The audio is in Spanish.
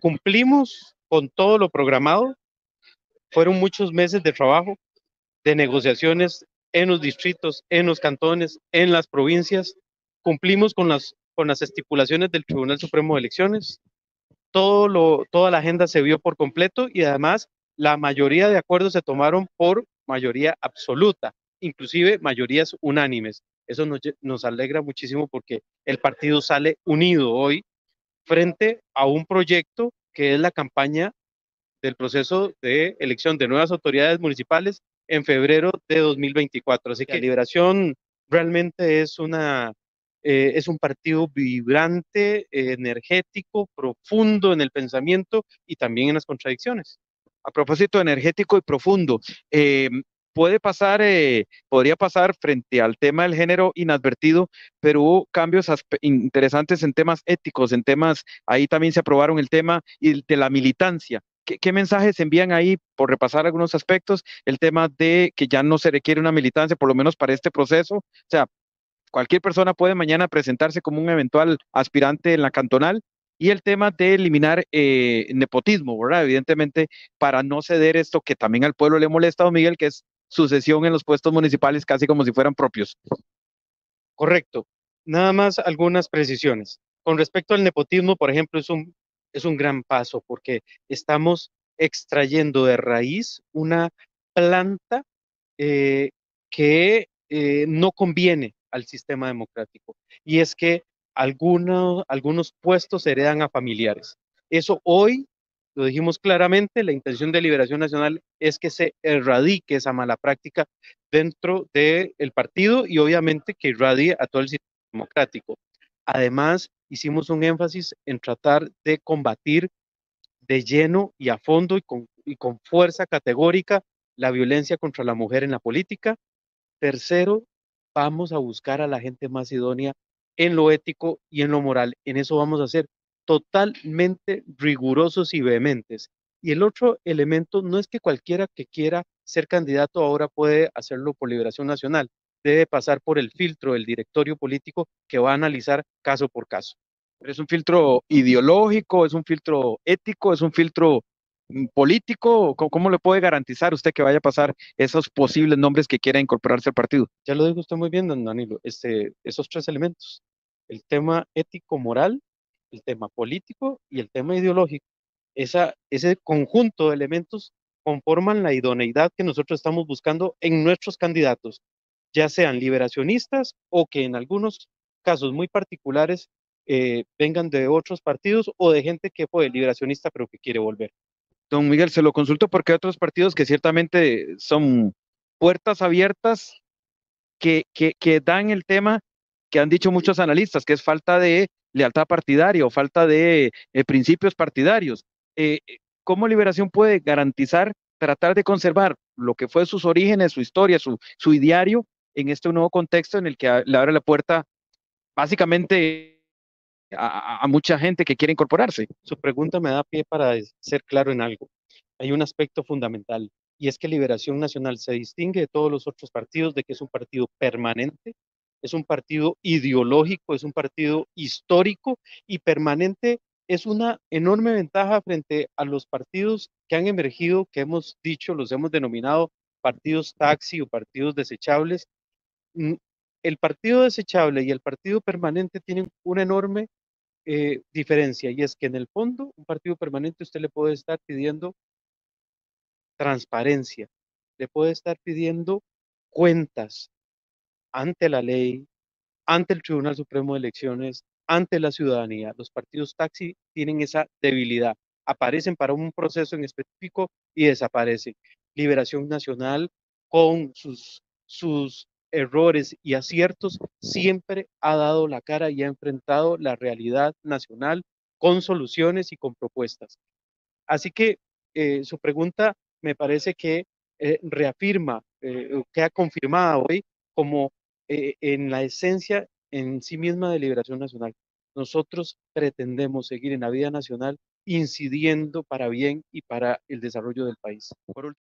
Cumplimos con todo lo programado. Fueron muchos meses de trabajo, de negociaciones en los distritos, en los cantones, en las provincias. Cumplimos con las, con las estipulaciones del Tribunal Supremo de Elecciones. Toda la agenda se vio por completo y además la mayoría de acuerdos se tomaron por mayoría absoluta, inclusive mayorías unánimes. Eso nos alegra muchísimo porque el partido sale unido hoy frente a un proyecto que es la campaña del proceso de elección de nuevas autoridades municipales en febrero de 2024. Así que Liberación realmente es una eh, es un partido vibrante, energético, profundo en el pensamiento y también en las contradicciones. A propósito, energético y profundo, eh, puede pasar, eh, podría pasar frente al tema del género inadvertido, pero hubo cambios interesantes en temas éticos, en temas, ahí también se aprobaron el tema de la militancia. ¿Qué, ¿Qué, mensajes envían ahí, por repasar algunos aspectos, el tema de que ya no se requiere una militancia, por lo menos para este proceso? O sea, cualquier persona puede mañana presentarse como un eventual aspirante en la cantonal y el tema de eliminar eh, nepotismo, ¿verdad? Evidentemente, para no ceder esto que también al pueblo le molesta, don Miguel, que es sucesión en los puestos municipales casi como si fueran propios. Correcto. Nada más algunas precisiones. Con respecto al nepotismo, por ejemplo, es un, es un gran paso porque estamos extrayendo de raíz una planta eh, que eh, no conviene al sistema democrático. Y es que algunos, algunos puestos heredan a familiares. Eso hoy lo dijimos claramente, la intención de Liberación Nacional es que se erradique esa mala práctica dentro del partido y obviamente que irradie a todo el sistema democrático. Además, hicimos un énfasis en tratar de combatir de lleno y a fondo y con, y con fuerza categórica la violencia contra la mujer en la política. Tercero, vamos a buscar a la gente más idónea en lo ético y en lo moral. En eso vamos a hacer totalmente rigurosos y vehementes. Y el otro elemento no es que cualquiera que quiera ser candidato ahora puede hacerlo por liberación nacional, debe pasar por el filtro del directorio político que va a analizar caso por caso. ¿Es un filtro ideológico, es un filtro ético, es un filtro mm, político? ¿Cómo, le puede garantizar usted que vaya a pasar esos posibles nombres que quiera incorporarse al partido? Ya lo dijo usted muy bien, don Danilo, este, esos tres elementos, el tema ético-moral, el tema político y el tema ideológico. Esa, ese conjunto de elementos conforman la idoneidad que nosotros estamos buscando en nuestros candidatos, ya sean liberacionistas o que en algunos casos muy particulares eh, vengan de otros partidos o de gente que fue liberacionista pero que quiere volver. Don Miguel, se lo consulto porque hay otros partidos que ciertamente son puertas abiertas que, que, que dan el tema que han dicho muchos analistas, que es falta de lealtad partidaria o falta de eh, principios partidarios. Eh, ¿Cómo Liberación puede garantizar, tratar de conservar lo que fue sus orígenes, su historia, su, su ideario en este nuevo contexto en el que le abre la puerta básicamente a, mucha gente que quiere incorporarse? Su pregunta me da pie para ser claro en algo. Hay un aspecto fundamental y es que Liberación Nacional se distingue de todos los otros partidos de que es un partido permanente es un partido ideológico, es un partido histórico y permanente. Es una enorme ventaja frente a los partidos que han emergido, que hemos dicho, los hemos denominado partidos taxi o partidos desechables. Mm, el partido desechable y el partido permanente tienen una enorme eh, diferencia y es que en el fondo un partido permanente usted le puede estar pidiendo transparencia, le puede estar pidiendo cuentas, ante la ley, ante el Tribunal Supremo de Elecciones, ante la ciudadanía. Los partidos taxi tienen esa debilidad. Aparecen para un proceso en específico y desaparecen. Liberación Nacional, con sus, sus errores y aciertos, siempre ha dado la cara y ha enfrentado la realidad nacional con soluciones y con propuestas. Así que eh, su pregunta me parece que eh, reafirma, eh, que ha confirmado hoy como eh, en la esencia en sí misma de Liberación Nacional. Nosotros pretendemos seguir en la vida nacional incidiendo para bien y para el desarrollo del país. Por